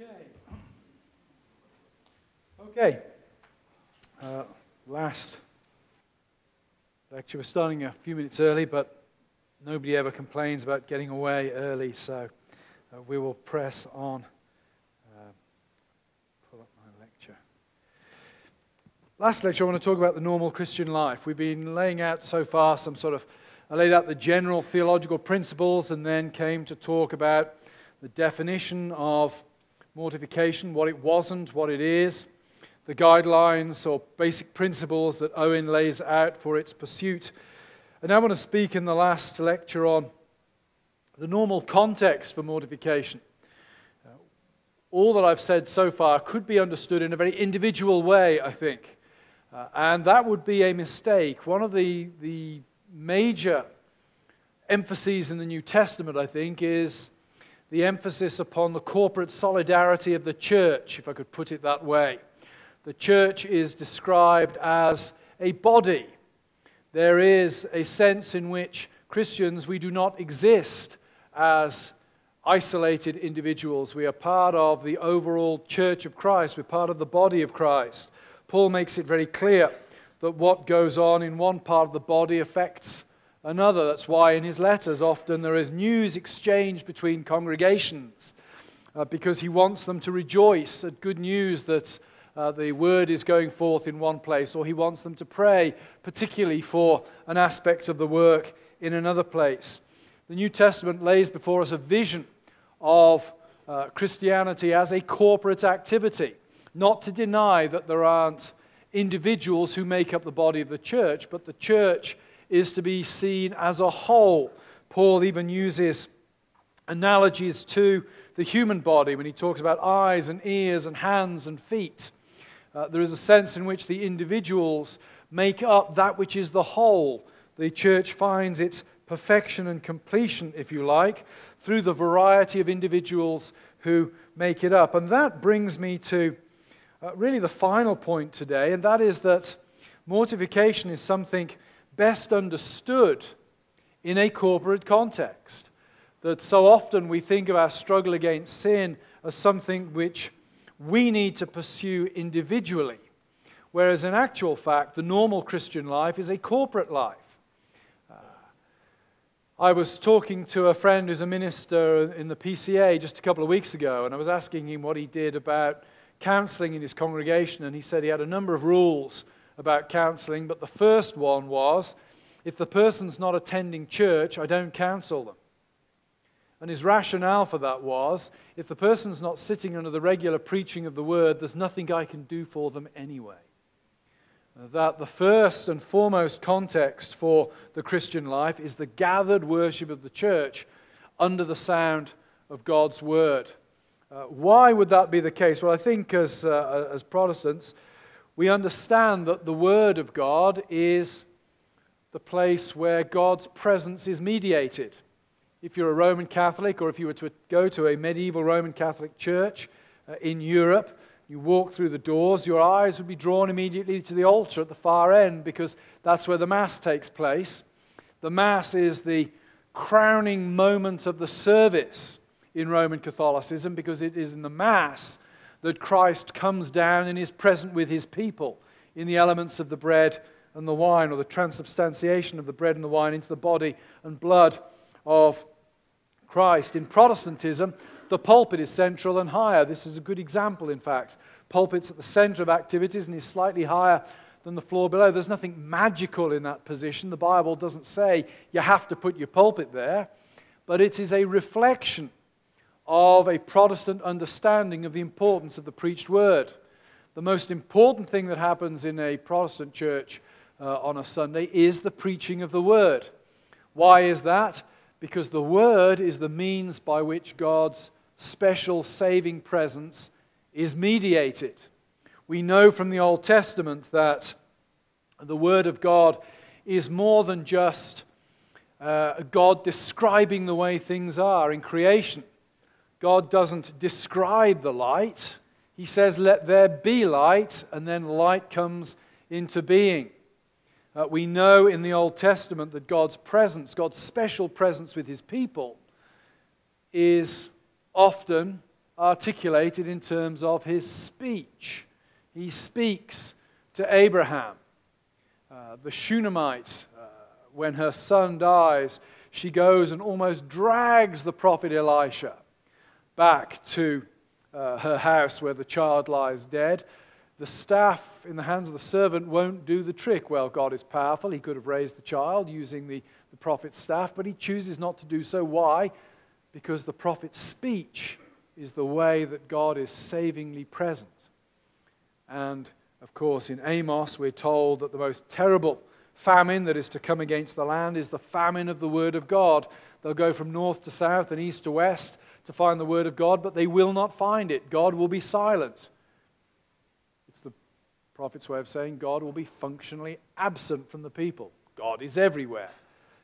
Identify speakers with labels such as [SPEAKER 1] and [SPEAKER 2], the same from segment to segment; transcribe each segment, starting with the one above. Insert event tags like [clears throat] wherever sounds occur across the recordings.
[SPEAKER 1] Okay. [clears throat] Okay. Uh, last lecture. We're starting a few minutes early, but nobody ever complains about getting away early, so uh, we will press on. Uh, pull up my lecture. Last lecture, I want to talk about the normal Christian life. We've been laying out so far some sort of, I laid out the general theological principles and then came to talk about the definition of mortification, what it wasn't, what it is, the guidelines or basic principles that Owen lays out for its pursuit. And I want to speak in the last lecture on the normal context for mortification. Uh, all that I've said so far could be understood in a very individual way, I think. Uh, and that would be a mistake. One of the, the major emphases in the New Testament, I think, is the emphasis upon the corporate solidarity of the church, if I could put it that way. The church is described as a body. There is a sense in which Christians, we do not exist as isolated individuals. We are part of the overall church of Christ, we're part of the body of Christ. Paul makes it very clear that what goes on in one part of the body affects another. That's why in his letters often there is news exchanged between congregations uh, because he wants them to rejoice at good news that uh, the word is going forth in one place, or he wants them to pray particularly for an aspect of the work in another place. The New Testament lays before us a vision of uh, Christianity as a corporate activity, not to deny that there aren't individuals who make up the body of the church, but the church is to be seen as a whole. Paul even uses analogies to the human body when he talks about eyes and ears and hands and feet. Uh, there is a sense in which the individuals make up that which is the whole. The church finds its perfection and completion, if you like, through the variety of individuals who make it up. And that brings me to uh, really the final point today, and that is that mortification is something best understood in a corporate context. That so often we think of our struggle against sin as something which we need to pursue individually, whereas in actual fact, the normal Christian life is a corporate life. Uh, I was talking to a friend who's a minister in the PCA just a couple of weeks ago, and I was asking him what he did about counseling in his congregation, and he said he had a number of rules about counseling, but the first one was if the person's not attending church, I don't counsel them. And his rationale for that was if the person's not sitting under the regular preaching of the word, there's nothing I can do for them anyway. That the first and foremost context for the Christian life is the gathered worship of the church under the sound of God's word. Uh, why would that be the case? Well, I think as, uh, as Protestants, we understand that the Word of God is the place where God's presence is mediated. If you're a Roman Catholic, or if you were to go to a medieval Roman Catholic church uh, in Europe, you walk through the doors, your eyes would be drawn immediately to the altar at the far end because that's where the Mass takes place. The Mass is the crowning moment of the service in Roman Catholicism because it is in the Mass that Christ comes down and is present with his people in the elements of the bread and the wine, or the transubstantiation of the bread and the wine into the body and blood of Christ. In Protestantism, the pulpit is central and higher. This is a good example, in fact. Pulpit's at the center of activities and is slightly higher than the floor below. There's nothing magical in that position. The Bible doesn't say you have to put your pulpit there, but it is a reflection of a Protestant understanding of the importance of the preached word. The most important thing that happens in a Protestant church uh, on a Sunday is the preaching of the word. Why is that? Because the word is the means by which God's special saving presence is mediated. We know from the Old Testament that the word of God is more than just uh, God describing the way things are in creation. God doesn't describe the light. He says, Let there be light, and then light comes into being. Uh, we know in the Old Testament that God's presence, God's special presence with his people, is often articulated in terms of his speech. He speaks to Abraham. Uh, the Shunammite, uh, when her son dies, she goes and almost drags the prophet Elisha back to uh, her house where the child lies dead. The staff in the hands of the servant won't do the trick. Well, God is powerful. He could have raised the child using the, the prophet's staff, but he chooses not to do so. Why? Because the prophet's speech is the way that God is savingly present. And of course, in Amos, we're told that the most terrible famine that is to come against the land is the famine of the Word of God. They'll go from north to south and east to west to find the Word of God, but they will not find it. God will be silent It's the prophet's way of saying God will be functionally absent from the people. God is everywhere.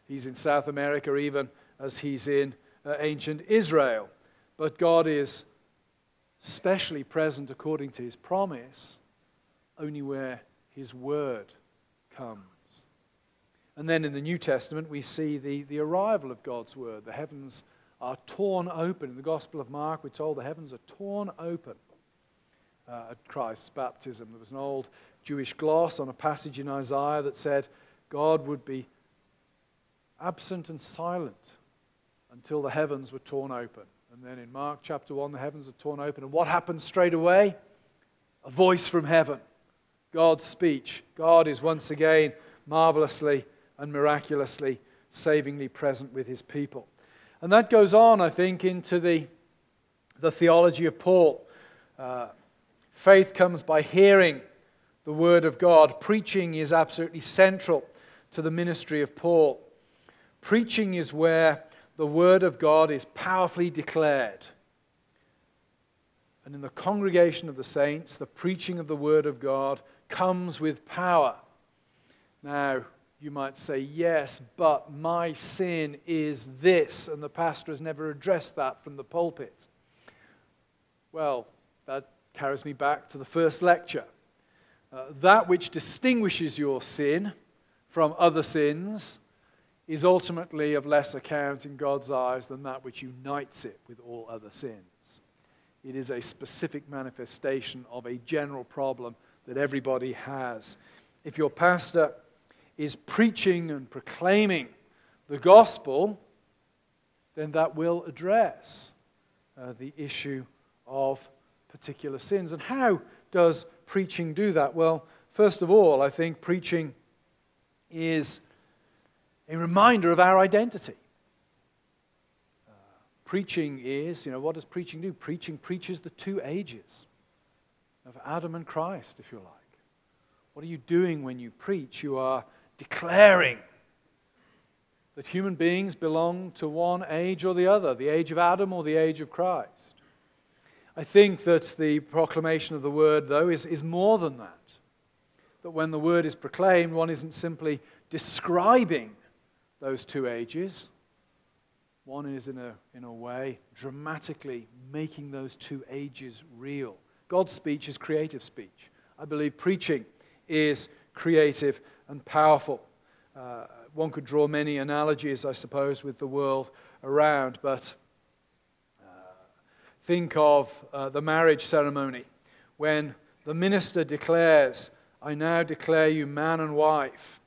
[SPEAKER 1] He's in South America, even as he's in uh, ancient Israel. But God is specially present according to his promise only where his word comes. And then in the New Testament, we see the, the arrival of God's word. The heavens are torn open. In the Gospel of Mark, we're told the heavens are torn open uh, at Christ's baptism. There was an old Jewish gloss on a passage in Isaiah that said God would be absent and silent until the heavens were torn open. And then in Mark chapter 1, the heavens are torn open. And what happens straight away? A voice from heaven. God's speech. God is once again marvelously and miraculously, savingly present with his people. And that goes on, I think, into the, the theology of Paul. Uh, Faith comes by hearing the Word of God. Preaching is absolutely central to the ministry of Paul. Preaching is where the Word of God is powerfully declared. And in the congregation of the saints, the preaching of the Word of God comes with power. Now, you might say, yes, but my sin is this, and the pastor has never addressed that from the pulpit. Well, that carries me back to the first lecture. Uh, that which distinguishes your sin from other sins is ultimately of less account in God's eyes than that which unites it with all other sins. It is a specific manifestation of a general problem that everybody has. If your pastor is preaching and proclaiming the gospel, then that will address uh, the issue of particular sins. And how does preaching do that? Well, first of all, I think preaching is a reminder of our identity. Uh, preaching is, you know, what does preaching do? Preaching preaches the two ages of Adam and Christ, if you like. What are you doing when you preach? You are declaring that human beings belong to one age or the other, the age of Adam or the age of Christ. I think that the proclamation of the word, though, is, is more than that. That when the word is proclaimed, one isn't simply describing those two ages, one is, in a, in a way, dramatically making those two ages real. God's speech is creative speech. I believe preaching is creative and powerful. Uh, one could draw many analogies, I suppose, with the world around, but Think of uh, the marriage ceremony when the minister declares, I now declare you man and wife,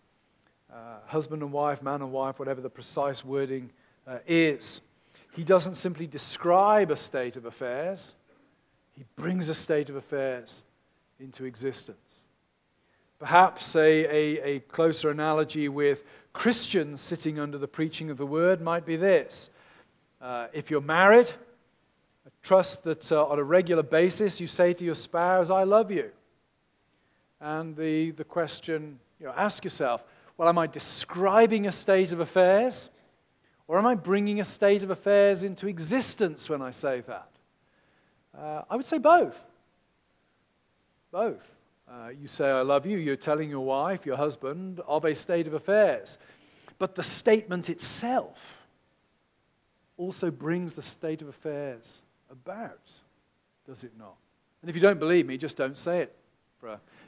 [SPEAKER 1] uh, husband and wife, man and wife, whatever the precise wording uh, is. He doesn't simply describe a state of affairs, he brings a state of affairs into existence. Perhaps a, a, a closer analogy with Christians sitting under the preaching of the word might be this. Uh, if you're married, trust that uh, on a regular basis you say to your spouse, I love you. And the, the question, you know, ask yourself, well, am I describing a state of affairs? Or am I bringing a state of affairs into existence when I say that? Uh, I would say both. Both. Uh, you say, I love you, you're telling your wife, your husband, of a state of affairs. But the statement itself also brings the state of affairs about, does it not? And if you don't believe me, just don't say it.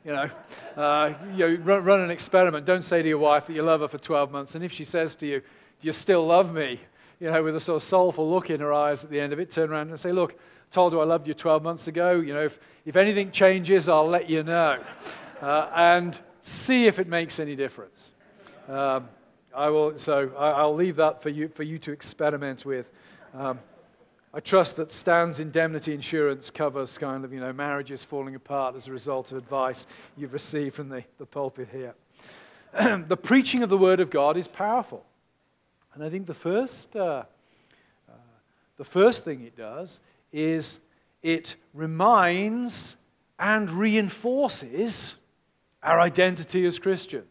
[SPEAKER 1] You know, uh, you know run, an experiment. Don't say to your wife that you love her for 12 months. And if she says to you, Do you still love me? you know, with a sort of soulful look in her eyes at the end of it, turn around and say, Look, told you I loved you 12 months ago. You know, if, if anything changes, I'll let you know. Uh, and see if it makes any difference. Um, I will, so I, will leave that for you, for you to experiment with. Um, I trust that Stan's indemnity insurance covers kind of, you know, marriages falling apart as a result of advice you've received from the, the pulpit here. [clears throat] the preaching of the Word of God is powerful. And I think the first, uh, uh, the first thing it does is it reminds and reinforces our identity as Christians.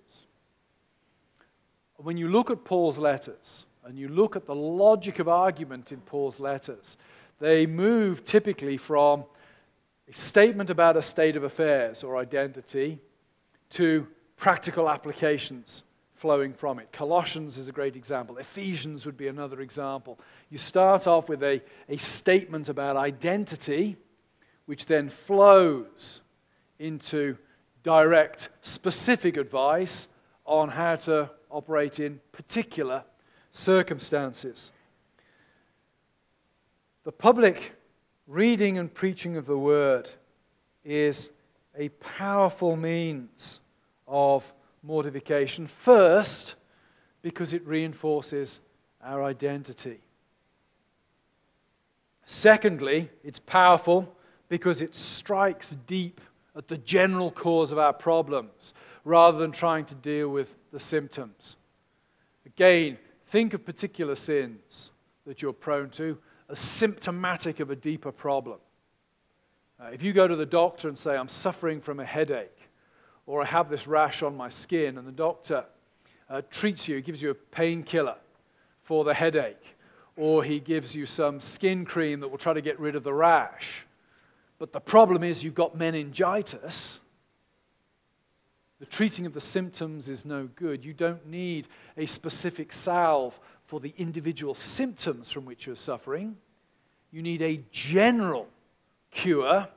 [SPEAKER 1] When you look at Paul's letters and you look at the logic of argument in Paul's letters, they move typically from a statement about a state of affairs or identity to practical applications flowing from it. Colossians is a great example. Ephesians would be another example. You start off with a, a statement about identity, which then flows into direct, specific advice on how to operate in particular circumstances. The public reading and preaching of the word is a powerful means of mortification. First, because it reinforces our identity. Secondly, it's powerful because it strikes deep at the general cause of our problems rather than trying to deal with the symptoms. Again, think of particular sins that you're prone to as symptomatic of a deeper problem. Uh, if you go to the doctor and say, I'm suffering from a headache, or I have this rash on my skin, and the doctor uh, treats you, gives you a painkiller for the headache, or he gives you some skin cream that will try to get rid of the rash. But the problem is you've got meningitis. The treating of the symptoms is no good. You don't need a specific salve for the individual symptoms from which you're suffering. You need a general cure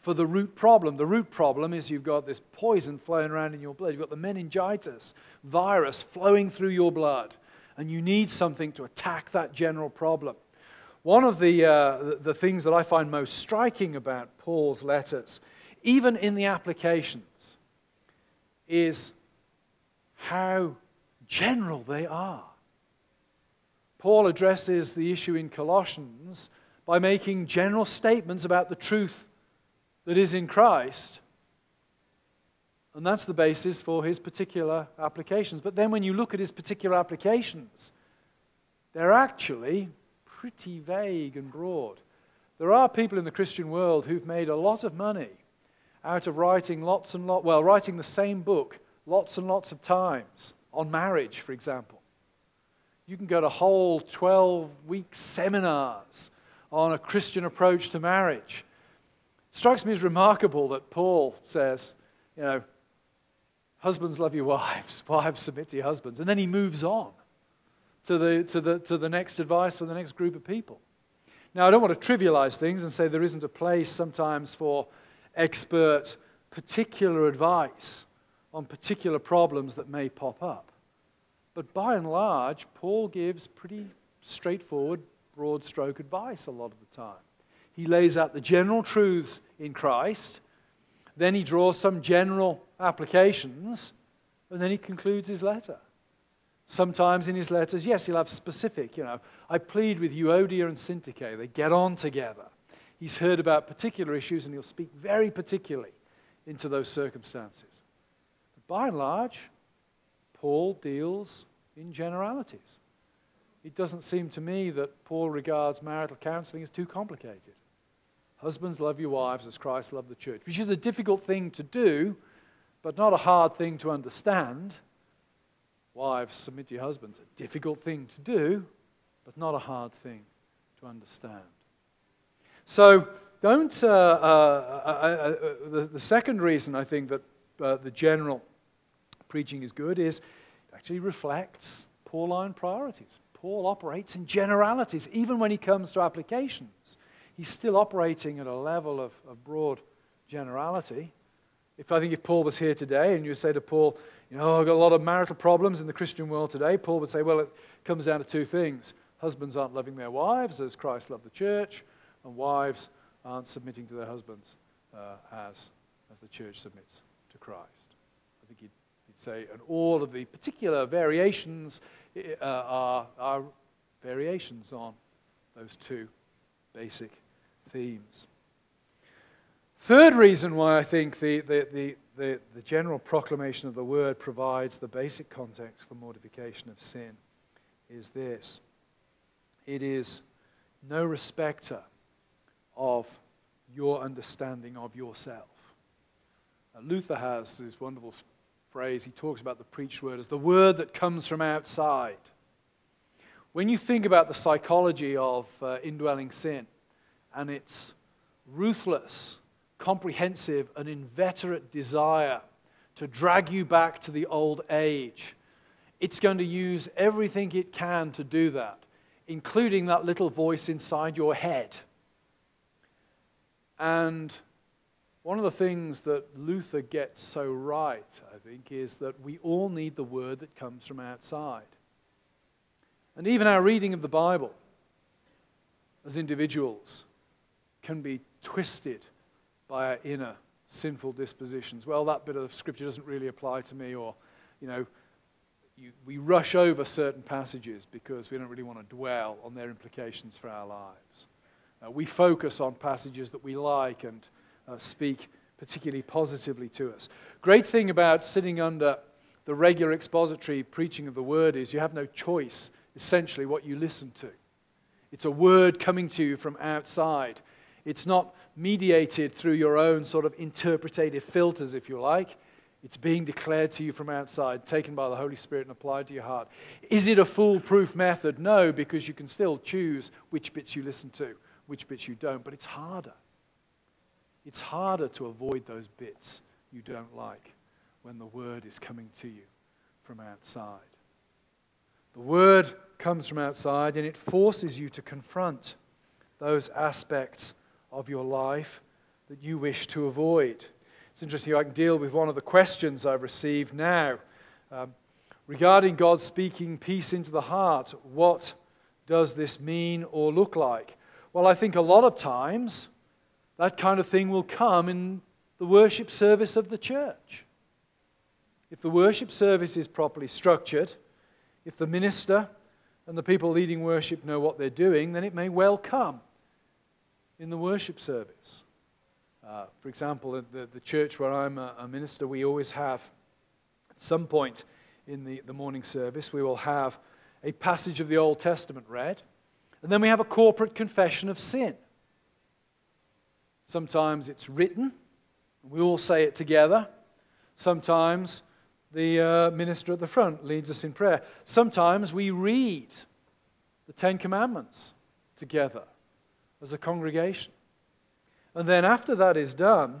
[SPEAKER 1] for the root problem. The root problem is you've got this poison flowing around in your blood. You've got the meningitis virus flowing through your blood, and you need something to attack that general problem. One of the, uh, the things that I find most striking about Paul's letters, even in the applications, is how general they are. Paul addresses the issue in Colossians by making general statements about the truth that is in Christ. And that's the basis for his particular applications. But then when you look at his particular applications, they're actually pretty vague and broad. There are people in the Christian world who've made a lot of money out of writing lots and lots, well, writing the same book lots and lots of times on marriage, for example. You can go to whole 12 week seminars on a Christian approach to marriage. Strikes me as remarkable that Paul says, you know, husbands love your wives, [laughs] wives submit to your husbands. And then he moves on to the, to the, to the next advice for the next group of people. Now, I don't want to trivialize things and say there isn't a place sometimes for expert, particular advice on particular problems that may pop up. But by and large, Paul gives pretty straightforward, broad stroke advice a lot of the time. He lays out the general truths in Christ, then he draws some general applications, and then he concludes his letter. Sometimes in his letters, yes, he'll have specific, you know, I plead with Euodia and Syntyche. They get on together. He's heard about particular issues and he'll speak very particularly into those circumstances. But by and large, Paul deals in generalities. It doesn't seem to me that Paul regards marital counseling as too complicated. Husbands, love your wives as Christ loved the church, which is a difficult thing to do, but not a hard thing to understand. Wives, submit to your husbands. A difficult thing to do, but not a hard thing to understand. So don't, uh, uh, uh, uh, the, the, second reason I think that uh, the general preaching is good is it actually reflects Pauline priorities. Paul operates in generalities, even when he comes to applications. He's still operating at a level of, of broad generality. If I think if Paul was here today and you say to Paul, you know, I've got a lot of marital problems in the Christian world today, Paul would say, well, it comes down to two things husbands aren't loving their wives as Christ loved the church, and wives aren't submitting to their husbands uh, as, as the church submits to Christ. I think he'd, say, and all of the particular variations uh, are, are variations on those two basic themes. Third reason why I think the, the, the, the, the general proclamation of the word provides the basic context for mortification of sin is this it is no respecter of your understanding of yourself. Now, Luther has this wonderful phrase. He talks about the preached word as the word that comes from outside. When you think about the psychology of uh, indwelling sin and its ruthless, comprehensive, and inveterate desire to drag you back to the old age, it's going to use everything it can to do that, including that little voice inside your head. And one of the things that Luther gets so right, I think, is that we all need the word that comes from outside. And even our reading of the Bible as individuals can be twisted by our inner sinful dispositions. Well, that bit of scripture doesn't really apply to me, or, you know, you, we rush over certain passages because we don't really want to dwell on their implications for our lives. Uh, we focus on passages that we like and uh, speak particularly positively to us. Great thing about sitting under the regular expository preaching of the word is you have no choice essentially what you listen to. It's a word coming to you from outside. It's not mediated through your own sort of interpretative filters, if you like. It's being declared to you from outside, taken by the Holy Spirit and applied to your heart. Is it a foolproof method? No, because you can still choose which bits you listen to, which bits you don't, but it's harder. It's harder to avoid those bits you don't like when the word is coming to you from outside. The word comes from outside and it forces you to confront those aspects of your life that you wish to avoid. It's interesting, I can deal with one of the questions I've received now. Um, regarding God speaking peace into the heart, what does this mean or look like? Well, I think a lot of times that kind of thing will come in the worship service of the church. If the worship service is properly structured, if the minister and the people leading worship know what they're doing, then it may well come in the worship service. Uh, for example, at the, the church where I'm a, a, minister, we always have, at some point in the, the morning service, we will have a passage of the Old Testament read, and then we have a corporate confession of sin. Sometimes it's written, we all say it together. Sometimes the uh, minister at the front leads us in prayer. Sometimes we read the Ten Commandments together as a congregation. And then after that is done,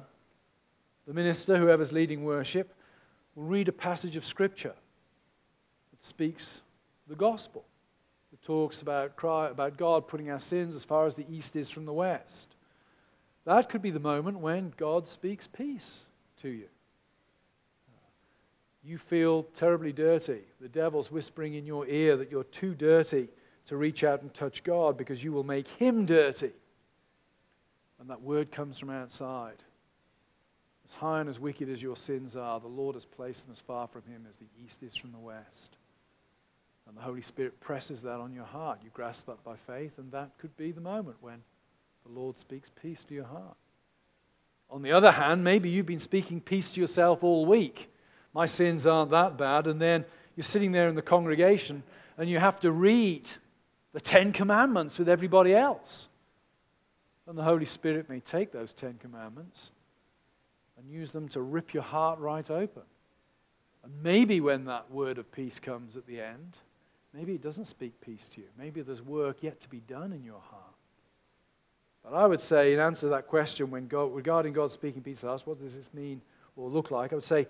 [SPEAKER 1] the minister, whoever's leading worship, will read a passage of Scripture that speaks the gospel. It talks about, about God putting our sins as far as the east is from the west. That could be the moment when God speaks peace to you uh, you feel terribly dirty. The devil's whispering in your ear that you're too dirty to reach out and touch God because you will make him dirty. And that word comes from outside. As high and as wicked as your sins are, the Lord has placed them as far from him as the east is from the west. And the Holy Spirit presses that on your heart. You grasp that by faith, and that could be the moment when the Lord speaks peace to your heart. On the other hand, maybe you've been speaking peace to yourself all week my sins aren't that bad. And then you're sitting there in the congregation and you have to read the Ten Commandments with everybody else. And the Holy Spirit may take those Ten Commandments and use them to rip your heart right open. And maybe when that word of peace comes at the end, maybe it doesn't speak peace to you. Maybe there's work yet to be done in your heart. But I would say, in answer to that question, when God, regarding God speaking peace to us, what does this mean or look like? I would say,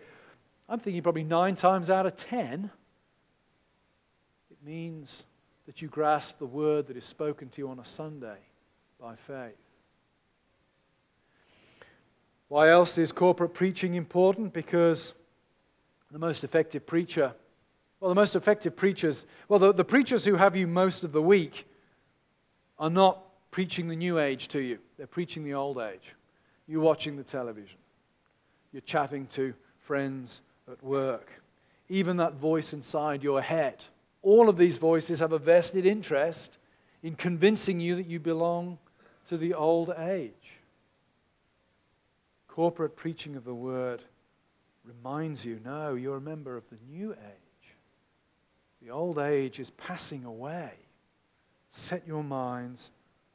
[SPEAKER 1] I'm thinking probably nine times out of ten, it means that you grasp the word that is spoken to you on a Sunday by faith. Why else is corporate preaching important? Because the most effective preacher Well, the most effective preachers, well, the, the preachers who have you most of the week are not preaching the new age to you, they're preaching the old age. You're watching the television, you're chatting to friends at work, even that voice inside your head. All of these voices have a vested interest in convincing you that you belong to the old age. Corporate preaching of the word reminds you no, you're a member of the new age. The old age is passing away. Set your minds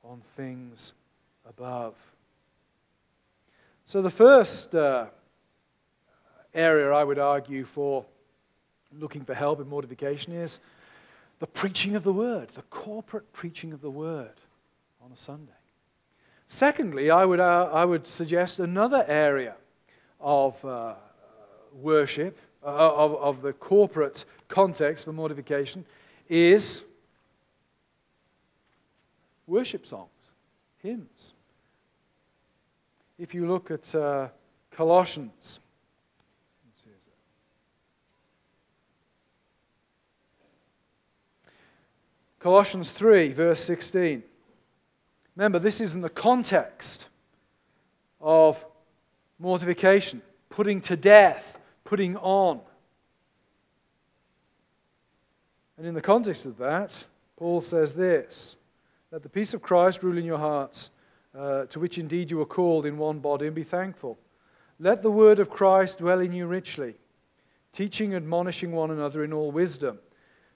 [SPEAKER 1] on things above. So, the first uh, area I would argue for looking for help in mortification is the preaching of the word, the corporate preaching of the word on a Sunday. Secondly, I would, uh, I would suggest another area of uh, worship, uh, of, of the corporate context for mortification, is worship songs, hymns. If you look at uh, Colossians, Colossians 3, verse 16. Remember, this is in the context of mortification, putting to death, putting on. And in the context of that, Paul says this Let the peace of Christ rule in your hearts, uh, to which indeed you were called in one body, and be thankful. Let the word of Christ dwell in you richly, teaching and admonishing one another in all wisdom,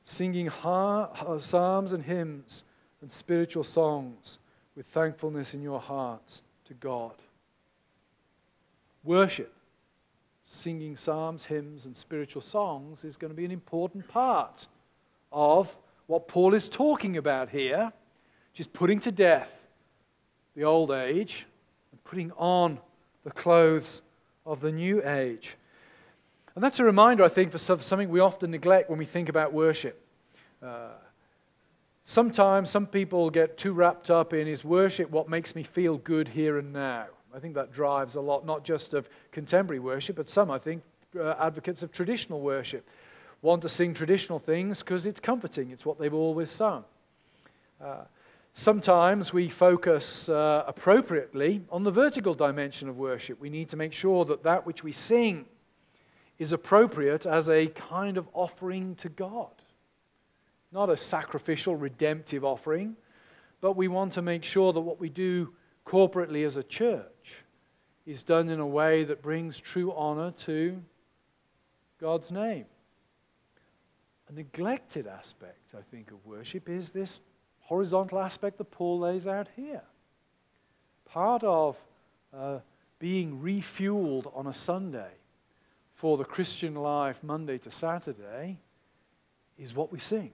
[SPEAKER 1] singing ha- psalms and hymns and spiritual songs with thankfulness in your hearts to God. Worship, singing psalms, hymns, and spiritual songs is going to be an important part of what Paul is talking about here, is putting to death the old age and putting on the clothes of the new age. And that's a reminder, I think, for something we often neglect when we think about worship. Uh, sometimes some people get too wrapped up in is worship what makes me feel good here and now. I think that drives a lot, not just of contemporary worship, but some, I think, uh, advocates of traditional worship want to sing traditional things because it's comforting, it's what they've always sung. Uh, sometimes we focus uh, appropriately on the vertical dimension of worship. We need to make sure that that which we sing is appropriate as a kind of offering to God. Not a sacrificial, redemptive offering, but we want to make sure that what we do corporately as a church is done in a way that brings true honor to God's name. A neglected aspect, I think, of worship is this horizontal aspect that Paul lays out here. Part of uh, being refueled on a Sunday for the Christian life, Monday to Saturday, is what we sing.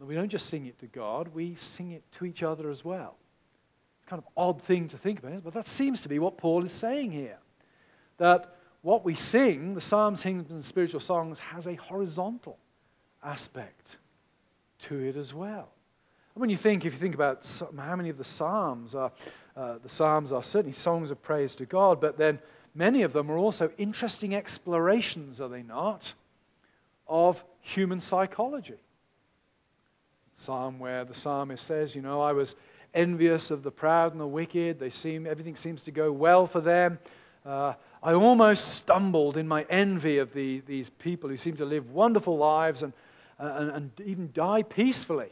[SPEAKER 1] And we don't just sing it to God, we sing it to each other as well. It's kind of odd thing to think about, but that seems to be what Paul is saying here. That what we sing, the psalms, hymns, and spiritual songs, has a horizontal aspect to it as well. When you think, if you think about how many of the psalms are, uh, the psalms are certainly songs of praise to God, but then many of them are also interesting explorations, are they not, of human psychology. Psalm where the psalmist says, You know, I was envious of the proud and the wicked. They seem, everything seems to go well for them. Uh, I almost stumbled in my envy of the, these people who seem to live wonderful lives and, and, and even die peacefully.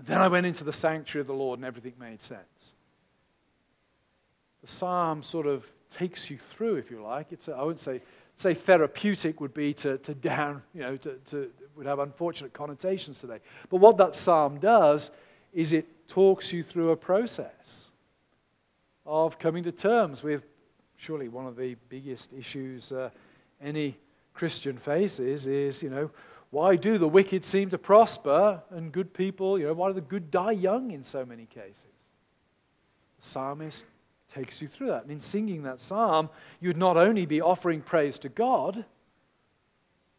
[SPEAKER 1] And then I went into the sanctuary of the Lord and everything made sense. The psalm sort of takes you through, if you like. It's a, I wouldn't say, say therapeutic would be to, to down, you know, to, to, would have unfortunate connotations today. But what that psalm does is it talks you through a process of coming to terms with surely one of the biggest issues uh, any Christian faces is, you know, why do the wicked seem to prosper and good people, you know, why do the good die young in so many cases? The psalmist takes you through that. And in singing that psalm, you'd not only be offering praise to God,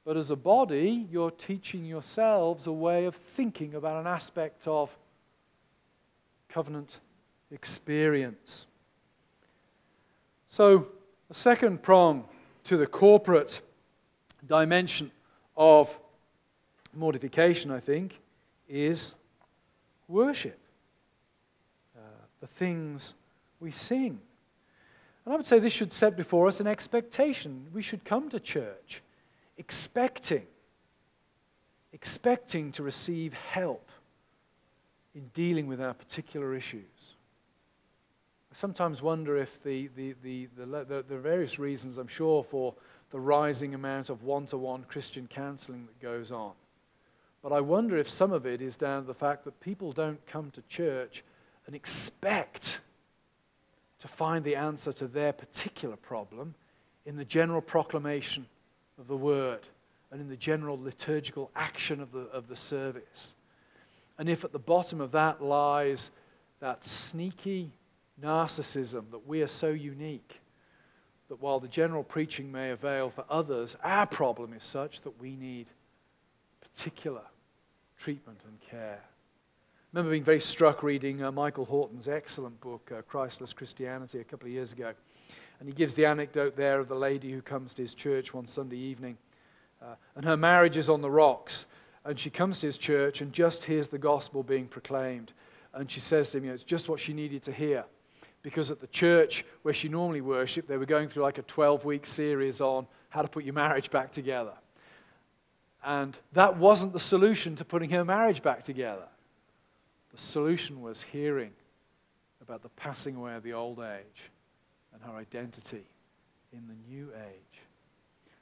[SPEAKER 1] but as a body, you're teaching yourselves a way of thinking about an aspect of covenant experience. So, a second prong to the corporate dimension of mortification, I think, is worship. Uh, the things we sing. And I would say this should set before us an expectation. We should come to church expecting, expecting to receive help in dealing with our particular issues. I sometimes wonder if the, the, the, the, the various reasons, I'm sure, for the rising amount of one to one Christian counseling that goes on. But I wonder if some of it is down to the fact that people don't come to church and expect to find the answer to their particular problem in the general proclamation of the word and in the general liturgical action of the, of the service. And if at the bottom of that lies that sneaky narcissism that we are so unique, that while the general preaching may avail for others, our problem is such that we need particular treatment and care. I remember being very struck reading uh, Michael Horton's excellent book, uh, Christless Christianity, a couple of years ago. And he gives the anecdote there of the lady who comes to his church one Sunday evening. Uh, and her marriage is on the rocks. And she comes to his church and just hears the gospel being proclaimed. And she says to him, you know, it's just what she needed to hear. Because at the church where she normally worshiped, they were going through like a 12 week series on how to put your marriage back together. And that wasn't the solution to putting her marriage back together. The solution was hearing about the passing away of the old age and her identity in the new age.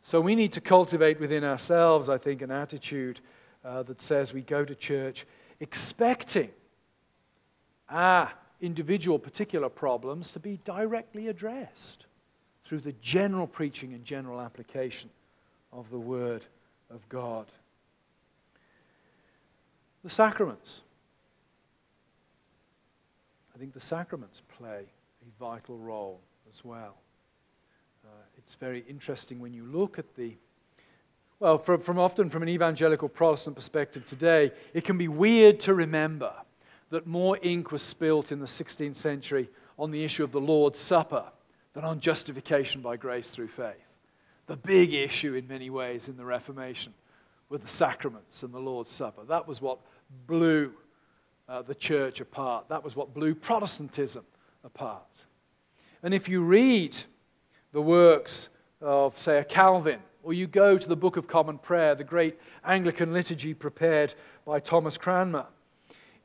[SPEAKER 1] So we need to cultivate within ourselves, I think, an attitude uh, that says we go to church expecting our individual particular problems to be directly addressed through the general preaching and general application of the Word of God. The sacraments. I think the sacraments play a vital role as well. Uh, it's very interesting when you look at the well, from, from, often from an evangelical Protestant perspective today, it can be weird to remember that more ink was spilt in the 16th century on the issue of the Lord's Supper than on justification by grace through faith the big issue in many ways in the Reformation with the sacraments and the Lord's Supper. That was what blew uh, the church apart. That was what blew Protestantism apart. And if you read the works of, say, a Calvin, or you go to the Book of Common Prayer, the great Anglican liturgy prepared by Thomas Cranmer,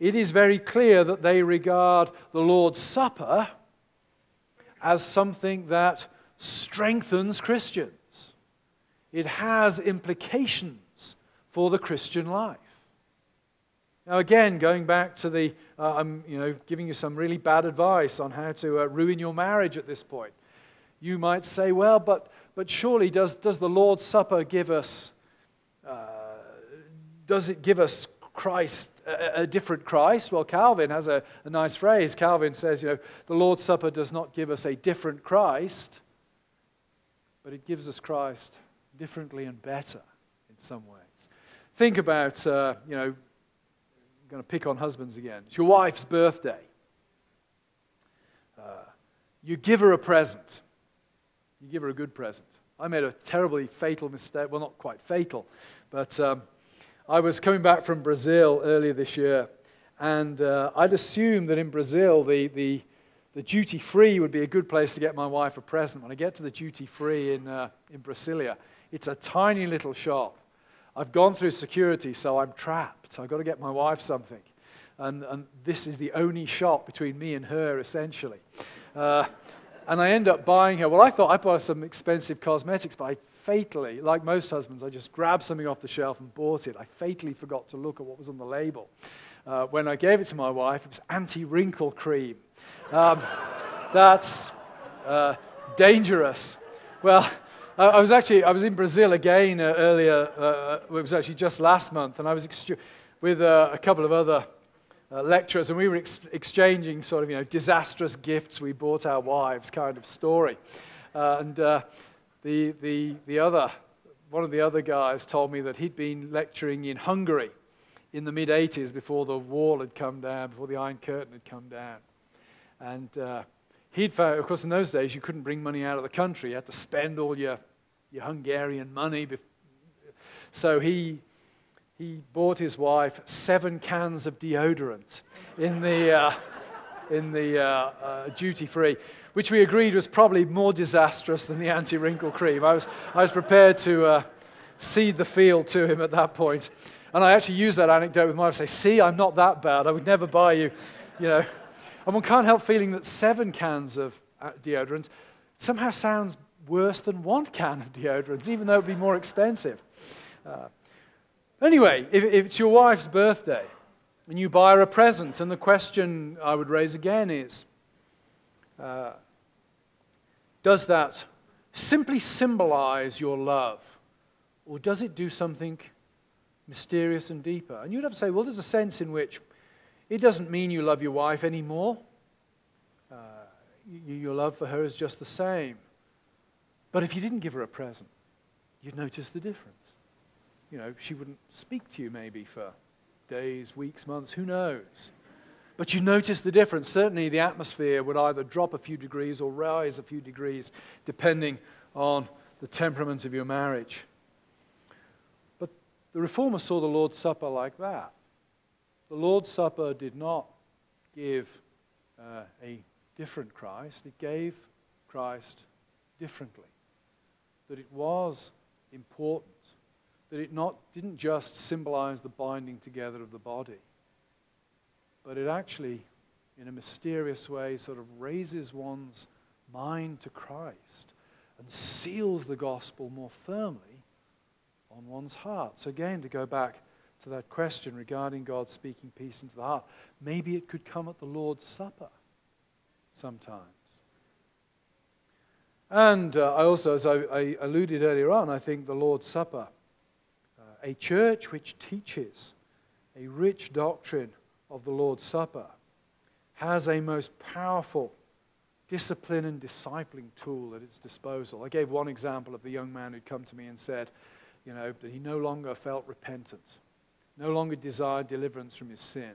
[SPEAKER 1] it is very clear that they regard the Lord's Supper as something that strengthens Christians it has implications for the Christian life. Now, again, going back to the, uh, I'm you know, giving you some really bad advice on how to uh, ruin your marriage at this point. You might say, well, but, but surely does, does the Lord's Supper give us, uh, does it give us Christ, a, a, different Christ? Well, Calvin has a, a nice phrase. Calvin says, you know, the Lord's Supper does not give us a different Christ, but it gives us Christ differently and better in some ways. Think about, uh, you know, I'm going to pick on husbands again. It's your wife's birthday. Uh, you give her a present. You give her a good present. I made a terribly fatal mistake. Well, not quite fatal, but um, I was coming back from Brazil earlier this year, and uh, I'd assumed that in Brazil the, the, the duty free would be a good place to get my wife a present. When I get to the duty free in, uh, in Brasilia, it's a tiny little shop. I've gone through security, so I'm trapped. I've got to get my wife something. And, and this is the only shop between me and her, essentially. Uh, and I end up buying her. Well, I thought I bought some expensive cosmetics, but I fatally, like most husbands, I just grabbed something off the shelf and bought it. I fatally forgot to look at what was on the label. Uh, when I gave it to my wife, it was anti wrinkle cream. Um, [laughs] that's uh, dangerous. Well, I was actually I was in Brazil again uh, earlier. Uh, uh, it was actually just last month, and I was ex- with uh, a couple of other uh, lecturers, and we were ex- exchanging sort of you know disastrous gifts we bought our wives kind of story. Uh, and the the the other one of the other guys told me that he'd been lecturing in Hungary in the mid 80s before the wall had come down, before the Iron Curtain had come down, and he'd found, of course, in those days, you couldn't bring money out of the country. You had to spend all your, your Hungarian money. So he he bought his wife seven cans of deodorant in the, uh, the uh, uh, duty free, which we agreed was probably more disastrous than the anti wrinkle cream. I was, I was prepared to uh, cede the field to him at that point. And I actually used that anecdote with my wife say, See, I'm not that bad. I would never buy you, you know. And one can't help feeling that seven cans of uh, deodorant somehow sounds worse than one can of deodorant, even though it would be more expensive. Uh, anyway, if, if it's your wife's birthday and you buy her a present, and the question I would raise again is uh, Does that simply symbolize your love, or does it do something mysterious and deeper? And you'd have to say, well, there's a sense in which it doesn't mean you love your wife anymore. Uh, your love for her is just the same. But if you didn't give her a present, you'd notice the difference. You know, she wouldn't speak to you maybe for days, weeks, months, who knows? But you notice the difference. Certainly, the atmosphere would either drop a few degrees or rise a few degrees, depending on the temperament of your marriage. But the Reformers saw the Lord's Supper like that. The Lord's Supper did not give uh, a different Christ, it gave Christ differently. That it was important, that it not, didn't just symbolize the binding together of the body, but it actually, in a mysterious way, sort of raises one's mind to Christ and seals the gospel more firmly on one's heart. So, again, to go back to that question regarding God speaking peace into the heart. Maybe it could come at the Lord's Supper sometimes. And uh, I also, as I, I, alluded earlier on, I think the Lord's Supper, uh, a church which teaches a rich doctrine of the Lord's Supper, has a most powerful discipline and discipling tool at its disposal. I gave one example of the young man who'd come to me and said, you know, that he no longer felt repentant no longer desired deliverance from his sin.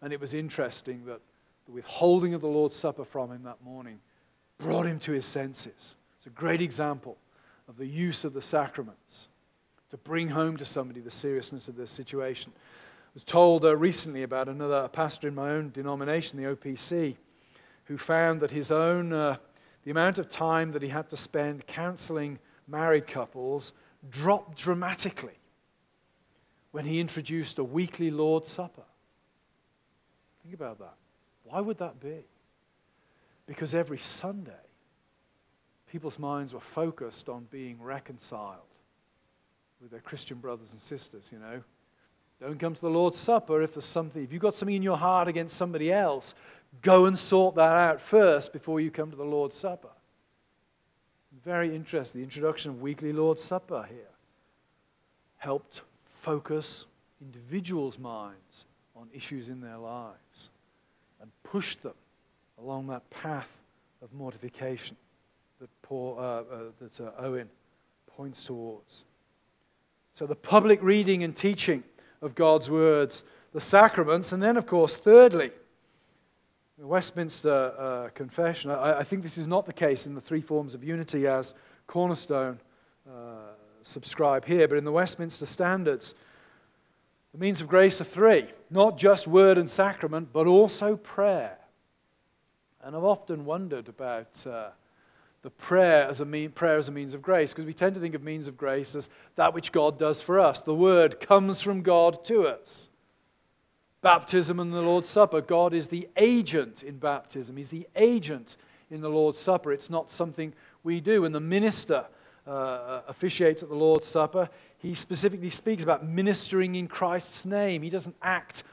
[SPEAKER 1] And it was interesting that the withholding of the Lord's Supper from him that morning brought him to his senses. It's a great example of the use of the sacraments to bring home to somebody the seriousness of their situation. I was told uh, recently about another pastor in my own denomination, the OPC, who found that his own, uh, the amount of time that he had to spend counseling married couples dropped dramatically when he introduced a weekly Lord's Supper. Think about that. Why would that be? Because every Sunday, people's minds were focused on being reconciled with their Christian brothers and sisters, you know. Don't come to the Lord's Supper if there's something, if you've got something in your heart against somebody else, go and sort that out first before you come to the Lord's Supper. Very interesting. The introduction of weekly Lord's Supper here helped focus individuals' minds on issues in their lives and push them along that path of mortification that, Paul, uh, uh, that uh, Owen points towards. So, the public reading and teaching of God's words, the sacraments, and then, of course, thirdly, the Westminster uh, Confession. I, I, think this is not the case in the three forms of unity as Cornerstone uh, subscribe here, but in the Westminster Standards, the means of grace are three not just word and sacrament, but also prayer. And I've often wondered about uh, the prayer as, a mean, prayer as a means of grace, because we tend to think of means of grace as that which God does for us. The word comes from God to us. Baptism and the Lord's Supper, God is the agent in baptism, He's the agent in the Lord's Supper. It's not something we do. And the minister uh, uh, officiates at the Lord's Supper, he specifically speaks about ministering in Christ's name. He doesn't act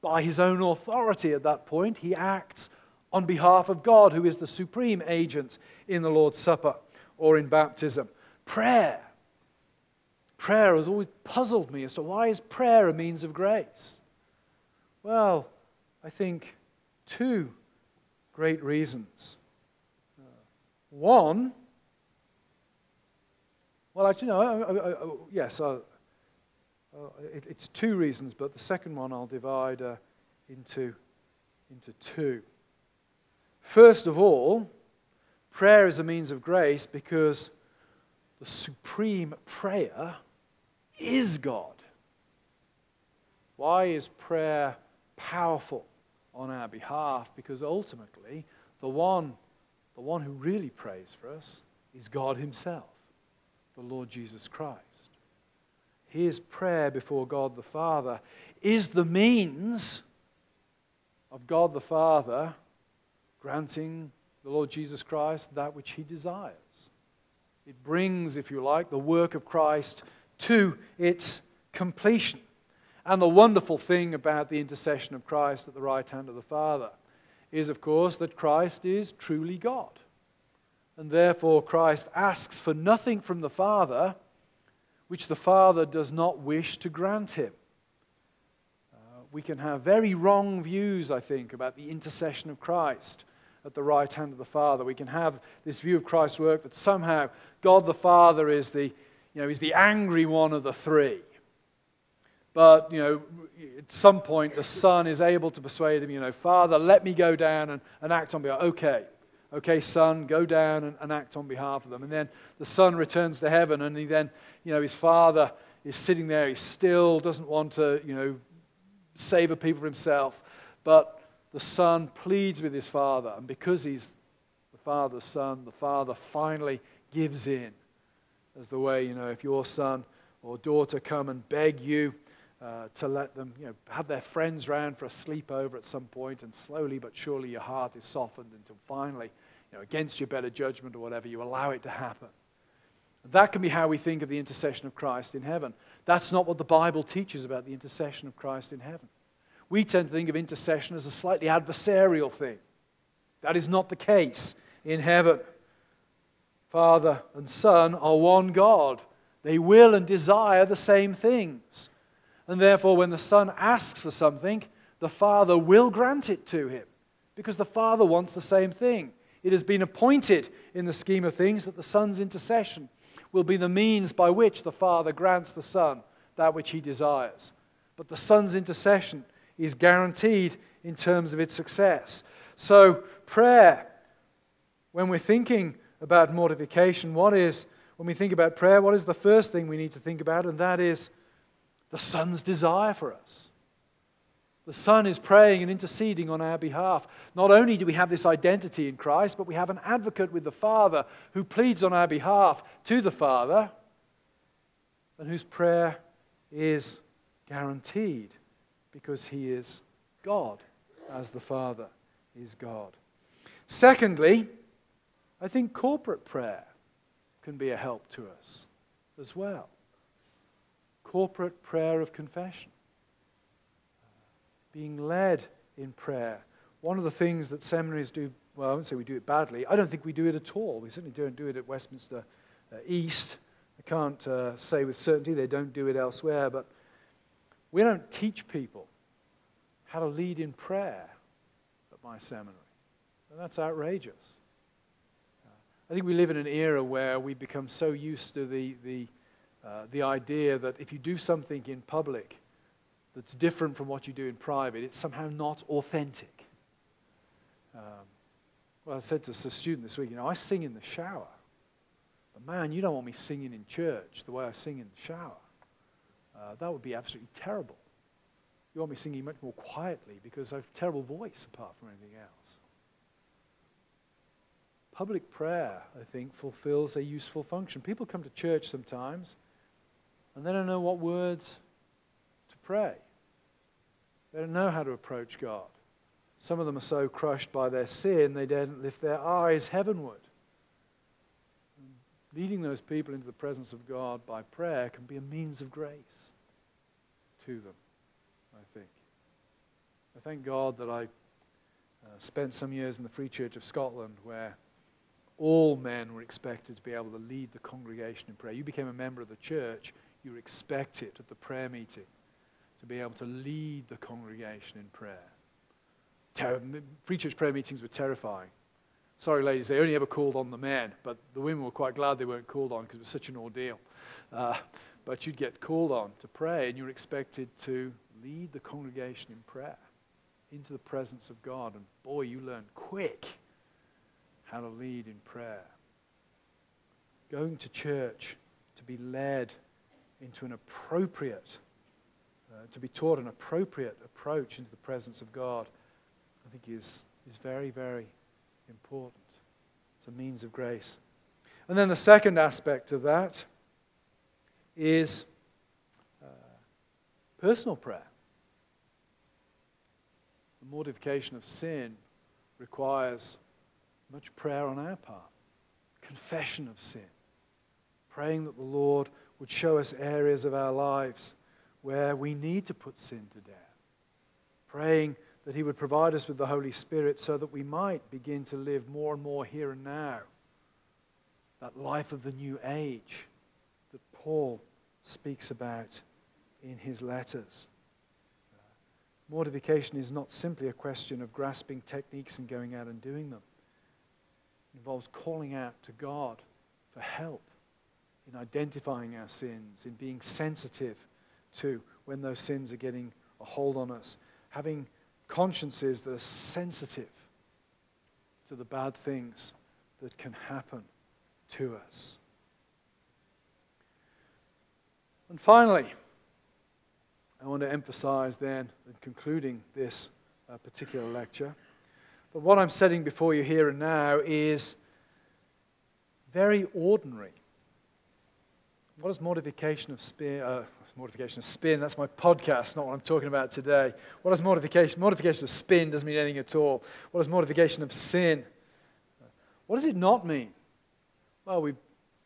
[SPEAKER 1] by his own authority at that point, he acts on behalf of God, who is the supreme agent in the Lord's Supper or in baptism. Prayer. Prayer has always puzzled me as to why is prayer a means of grace? Well, I think two great reasons. Uh, one, well, actually, no, I, I, I, yes, uh, it, it's two reasons, but the second one I'll divide uh, into, into two. First of all, prayer is a means of grace because the supreme prayer is God. Why is prayer powerful on our behalf? Because ultimately, the one, the one who really prays for us is God Himself, the Lord Jesus Christ. His prayer before God the Father is the means of God the Father granting the Lord Jesus Christ that which He desires. It brings, if you like, the work of Christ to its completion. And the wonderful thing about the intercession of Christ at the right hand of the Father is, of course, that Christ is truly God. And therefore, Christ asks for nothing from the Father which the Father does not wish to grant him. Uh, we can have very wrong views, I think, about the intercession of Christ at the right hand of the Father. We can have this view of Christ's work that somehow God the Father is the, you know, is the angry one of the three. But, you know, at some point, the son is able to persuade him, you know, Father, let me go down and, and act on behalf. Okay, okay, son, go down and, and act on behalf of them. And then the son returns to heaven, and he then, you know, his father is sitting there. He still doesn't want to, you know, save a people himself. But the son pleads with his father, and because he's the father's son, the father finally gives in. As the way, you know, if your son or daughter come and beg you, uh, to let them you know, have their friends round for a sleepover at some point, and slowly but surely your heart is softened until finally, know, against your better judgment or whatever, you allow it to happen. That can be how we think of the intercession of Christ in heaven. That's not what the Bible teaches about the intercession of Christ in heaven. We tend to think of intercession as a slightly adversarial thing. That is not the case in heaven. Father and Son are one God. They will and desire the same things. And therefore, when the Son asks for something, the Father will grant it to him because the Father wants the same thing. It has been appointed in the scheme of things that the Son's intercession will be the means by which the Father grants the Son that which he desires. But the Son's intercession is guaranteed in terms of its success. So, prayer, when we're thinking about mortification, what is, when we think about prayer, what is the first thing we need to think about? And that is the Son's desire for us. The Son is praying and interceding on our behalf. Not only do we have this identity in Christ, but we have an advocate with the Father who pleads on our behalf to the Father and whose prayer is guaranteed because he is God, as the Father is God. Secondly, I think corporate prayer can be a help to us as well corporate prayer of confession, being led in prayer. One of the things that seminaries do, well, I wouldn't say we do it badly. I don't think we do it at all. We certainly don't do it at Westminster uh, East. I can't uh, say with certainty they don't do it elsewhere, but we don't teach people how to lead in prayer at my seminary. And that's outrageous. Uh, I think we live in an era where we become so used to the, the uh, the idea that if you do something in public that's different from what you do in private, it's somehow not authentic. Um, well, I said to a student this week, you know, I sing in the shower. But man, you don't want me singing in church the way I sing in the shower. Uh, that would be absolutely terrible. You want me singing much more quietly because I have a terrible voice apart from anything else. Public prayer, I think, fulfills a useful function. People come to church sometimes and they don't know what words pray. They don't know how to approach God. Some of them are so crushed by their sin they don't lift their eyes heavenward. leading those people into the presence of God by prayer can be a means of grace to them, I think. I thank God that I uh, spent some years in the Free Church of Scotland where all men were expected to be able to lead the congregation in prayer. You became a member of the church, you were expected at the prayer meeting to be able to lead the congregation in prayer. Ter- Free church prayer meetings were terrifying. Sorry, ladies, they only ever called on the men, but the women were quite glad they weren't called on because it was such an ordeal. Uh, but you'd get called on to pray, and you're expected to lead the congregation in prayer into the presence of God. And boy, you learn quick how to lead in prayer. Going to church to be led into an appropriate uh, to be taught an appropriate approach into the presence of God, I think is, is very, very important. It's a means of grace. And then the second aspect of that is uh, personal prayer. The mortification of sin requires much prayer on our part, confession of sin, praying that the Lord would show us areas of our lives where we need to put sin to death, praying that He would provide us with the Holy Spirit so that we might begin to live more and more here and now, that life of the new age that Paul speaks about in his letters. Uh, mortification is not simply a question of grasping techniques and going out and doing them. It involves calling out to God for help in identifying our sins, in being sensitive to when those sins are getting a hold on us, having consciences that are sensitive to the bad things that can happen to us. And finally, I want to emphasize then, in concluding this uh, particular lecture, that what I'm setting before you here and now is very ordinary. What is mortification of spirit, Uh, mortification of spin, that's my podcast, not what I'm talking about today. What is mortification? Mortification of spin doesn't mean anything at all. What is mortification of sin? What does it not mean? Well, we've,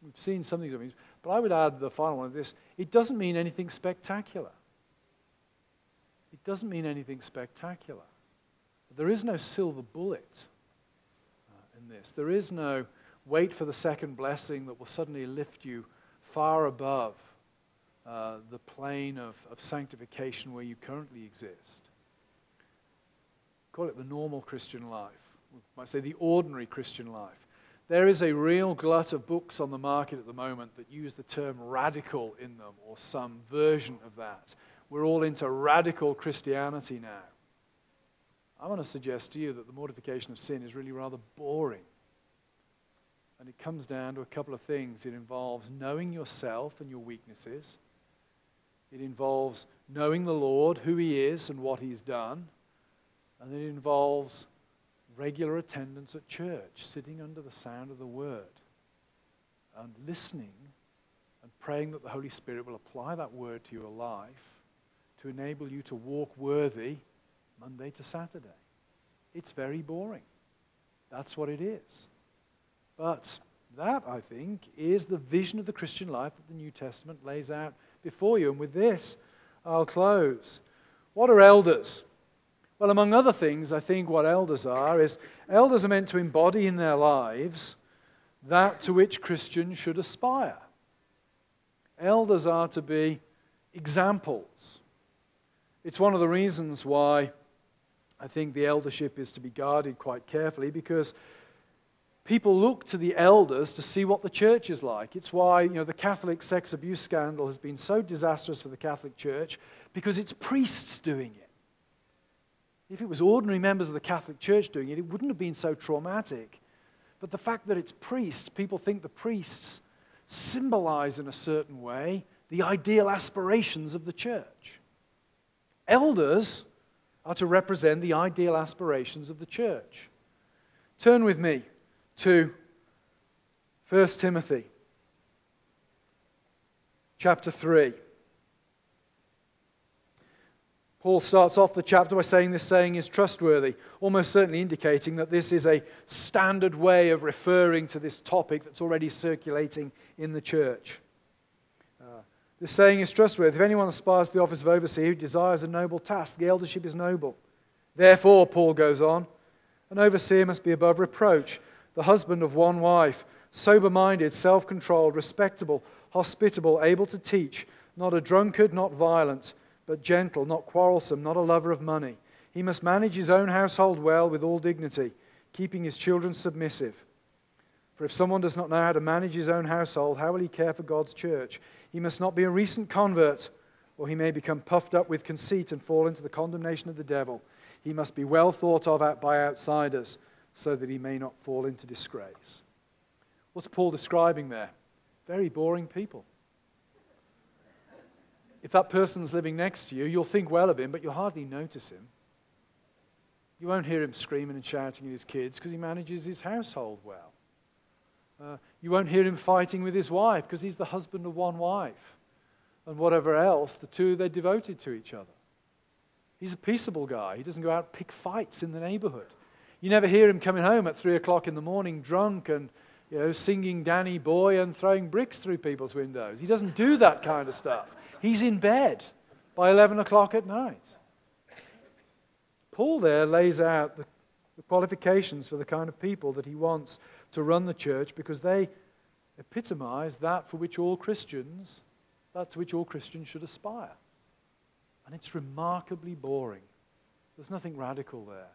[SPEAKER 1] we've seen some things it means, but I would add the final one of this it doesn't mean anything spectacular. It doesn't mean anything spectacular. There is no silver bullet uh, in this. There is no wait for the second blessing that will suddenly lift you far above uh, the plane of, of sanctification where you currently exist. Call it the normal Christian life. We might say the ordinary Christian life. There is a real glut of books on the market at the moment that use the term radical in them or some version of that. We're all into radical Christianity now. I want to suggest to you that the mortification of sin is really rather boring. And it comes down to a couple of things. It involves knowing yourself and your weaknesses, it involves knowing the Lord, who He is, and what He's done. And it involves regular attendance at church, sitting under the sound of the Word, and listening and praying that the Holy Spirit will apply that Word to your life to enable you to walk worthy Monday to Saturday. It's very boring. That's what it is. But that, I think, is the vision of the Christian life that the New Testament lays out before you. And with this, I'll close. What are elders? Well, among other things, I think what elders are is elders are meant to embody in their lives that to which Christians should aspire. Elders are to be examples. It's one of the reasons why I think the eldership is to be guarded quite carefully because people look to the elders to see what the church is like. It's why you know, the Catholic sex abuse scandal has been so disastrous for the Catholic Church because it's priests doing it. If it was ordinary members of the Catholic Church doing it, it wouldn't have been so traumatic. But the fact that it's priests, people think the priests symbolize in a certain way the ideal aspirations of the church. Elders are to represent the ideal aspirations of the church. Turn with me to 1 Timothy chapter 3. Paul starts off the chapter by saying this saying is trustworthy, almost certainly indicating that this is a standard way of referring to this topic that's already circulating in the church. Uh, this saying is trustworthy. If anyone aspires to the office of overseer who desires a noble task, the eldership is noble. Therefore, Paul goes on, an overseer must be above reproach the husband of one wife, sober minded, self controlled, respectable, hospitable, able to teach, not a drunkard, not violent, but gentle, not quarrelsome, not a lover of money. He must manage his own household well with all dignity, keeping his children submissive. For if someone does not know how to manage his own household, how will he care for God's church? He must not be a recent convert, or he may become puffed up with conceit and fall into the condemnation of the devil. He must be well thought of by outsiders so that he may not fall into disgrace. What's Paul describing there? Very boring people. if that person's living next to you, you'll think well of him, but you'll hardly notice him. You won't hear him screaming and shouting at his kids because he manages his household well. Uh, you won't hear him fighting with his wife because he's the husband of one wife. And whatever else, the two, they're devoted to each other. He's a peaceable guy. He doesn't go out and pick fights in the neighborhood. You never hear him coming home at 3 o'clock in the morning drunk and you know, singing Danny Boy and throwing bricks through people's windows. He doesn't do that kind of stuff. He's in bed by 11 o'clock at night. Paul there lays out the, the qualifications for the kind of people that he wants to run the church because they epitomize that for which all Christians, that to which all Christians should aspire. And it's remarkably boring. There's nothing radical there.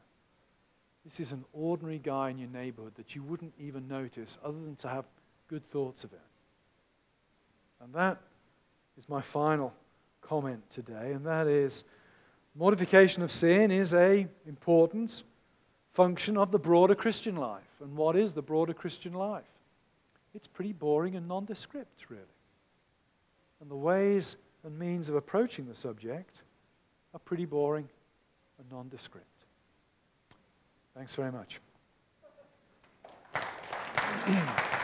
[SPEAKER 1] This is an ordinary guy in your neighborhood that you wouldn't even notice other than to have good thoughts of him. And that is my final comment today, and that is mortification of sin is a important function of the broader Christian life. And what is the broader Christian life? It's pretty boring and nondescript, really. And the ways and means of approaching the subject are pretty boring and nondescript. Thanks very much. [clears throat]